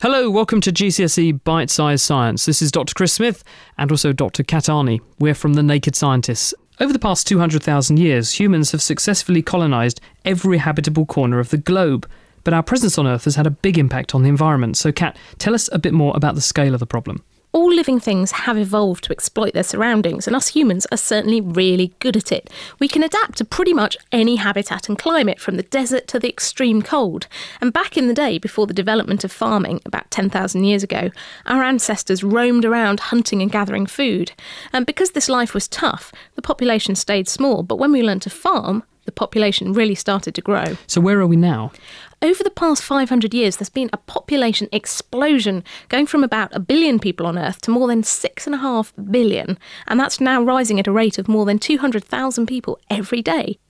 Hello, welcome to GCSE Bite Size Science. This is Dr. Chris Smith and also Dr. Kat Arney. We're from the Naked Scientists. Over the past 200,000 years, humans have successfully colonised every habitable corner of the globe. But our presence on Earth has had a big impact on the environment. So, Kat, tell us a bit more about the scale of the problem all living things have evolved to exploit their surroundings, and us humans are certainly really good at it. We can adapt to pretty much any habitat and climate, from the desert to the extreme cold. And back in the day, before the development of farming, about 10,000 years ago, our ancestors roamed around hunting and gathering food. And because this life was tough, the population stayed small, but when we learned to farm, the population really started to grow. So, where are we now? Over the past 500 years, there's been a population explosion going from about a billion people on Earth to more than 6.5 billion, and that's now rising at a rate of more than 200,000 people every day.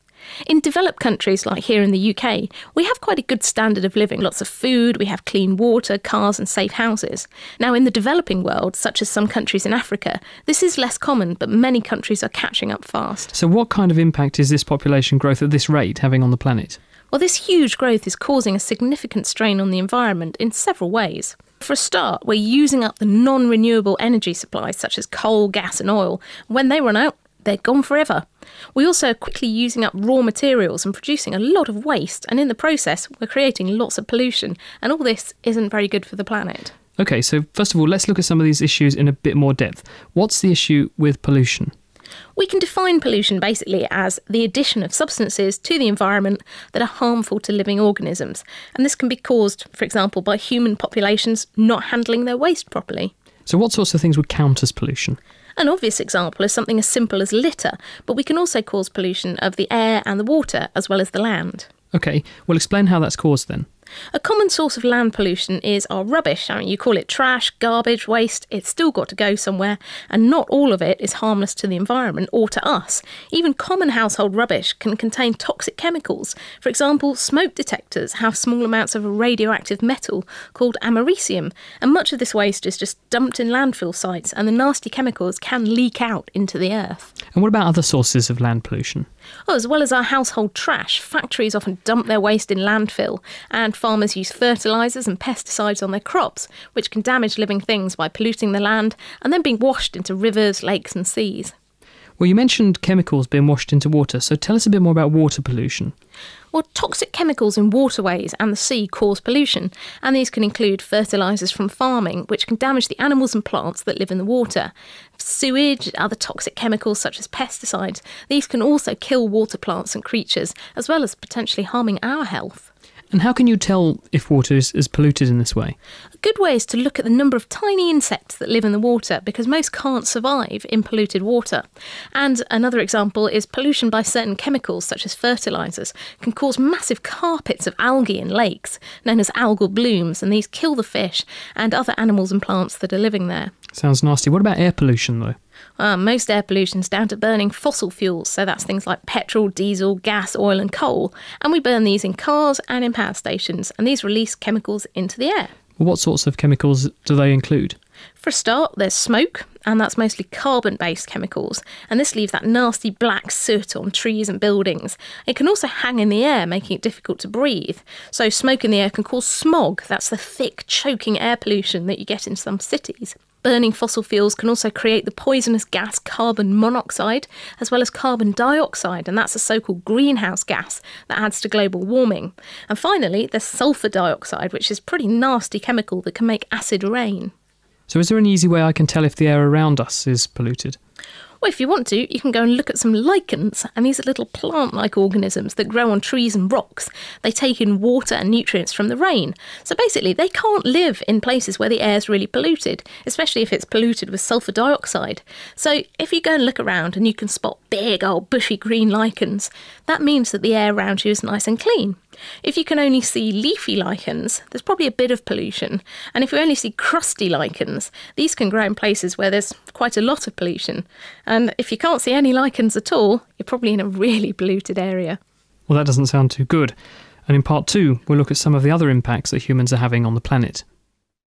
In developed countries like here in the UK, we have quite a good standard of living lots of food, we have clean water, cars, and safe houses. Now, in the developing world, such as some countries in Africa, this is less common, but many countries are catching up fast. So, what kind of impact is this population growth at this rate having on the planet? Well, this huge growth is causing a significant strain on the environment in several ways. For a start, we're using up the non renewable energy supplies such as coal, gas, and oil. When they run out, they're gone forever. We also are quickly using up raw materials and producing a lot of waste, and in the process, we're creating lots of pollution, and all this isn't very good for the planet. Okay, so first of all, let's look at some of these issues in a bit more depth. What's the issue with pollution? We can define pollution basically as the addition of substances to the environment that are harmful to living organisms. And this can be caused, for example, by human populations not handling their waste properly. So, what sorts of things would count as pollution? An obvious example is something as simple as litter, but we can also cause pollution of the air and the water, as well as the land. Okay, well, explain how that's caused then. A common source of land pollution is our rubbish. I mean, you call it trash, garbage, waste, it's still got to go somewhere, and not all of it is harmless to the environment or to us. Even common household rubbish can contain toxic chemicals. For example, smoke detectors have small amounts of a radioactive metal called americium, and much of this waste is just dumped in landfill sites, and the nasty chemicals can leak out into the earth. And what about other sources of land pollution? Oh, as well as our household trash, factories often dump their waste in landfill, and farmers use fertilisers and pesticides on their crops, which can damage living things by polluting the land and then being washed into rivers, lakes, and seas. Well, you mentioned chemicals being washed into water, so tell us a bit more about water pollution. Well, toxic chemicals in waterways and the sea cause pollution, and these can include fertilisers from farming, which can damage the animals and plants that live in the water. Sewage, other toxic chemicals such as pesticides, these can also kill water plants and creatures, as well as potentially harming our health. And how can you tell if water is, is, polluted in this way? A good way is to look at the number of tiny insects that live in the water because most can't survive in polluted water. And another example is pollution by certain chemicals such as fertilisers can cause massive carpets of algae in lakes known as algal blooms and these kill the fish and other animals and plants that are living there. Sounds nasty. What about air pollution though? Uh, most air pollution is down to burning fossil fuels, so that's things like petrol, diesel, gas, oil, and coal. And we burn these in cars and in power stations, and these release chemicals into the air. What sorts of chemicals do they include? For a start, there's smoke, and that's mostly carbon based chemicals, and this leaves that nasty black soot on trees and buildings. It can also hang in the air, making it difficult to breathe. So, smoke in the air can cause smog that's the thick, choking air pollution that you get in some cities. Burning fossil fuels can also create the poisonous gas carbon monoxide, as well as carbon dioxide, and that's a so called greenhouse gas that adds to global warming. And finally, there's sulfur dioxide, which is a pretty nasty chemical that can make acid rain. So, is there an easy way I can tell if the air around us is polluted? Well, if you want to, you can go and look at some lichens, and these are little plant like organisms that grow on trees and rocks. They take in water and nutrients from the rain. So basically, they can't live in places where the air is really polluted, especially if it's polluted with sulfur dioxide. So if you go and look around and you can spot big old bushy green lichens, that means that the air around you is nice and clean. If you can only see leafy lichens, there's probably a bit of pollution. And if you only see crusty lichens, these can grow in places where there's quite a lot of pollution. And if you can't see any lichens at all, you're probably in a really polluted area. Well, that doesn't sound too good. And in part two, we'll look at some of the other impacts that humans are having on the planet.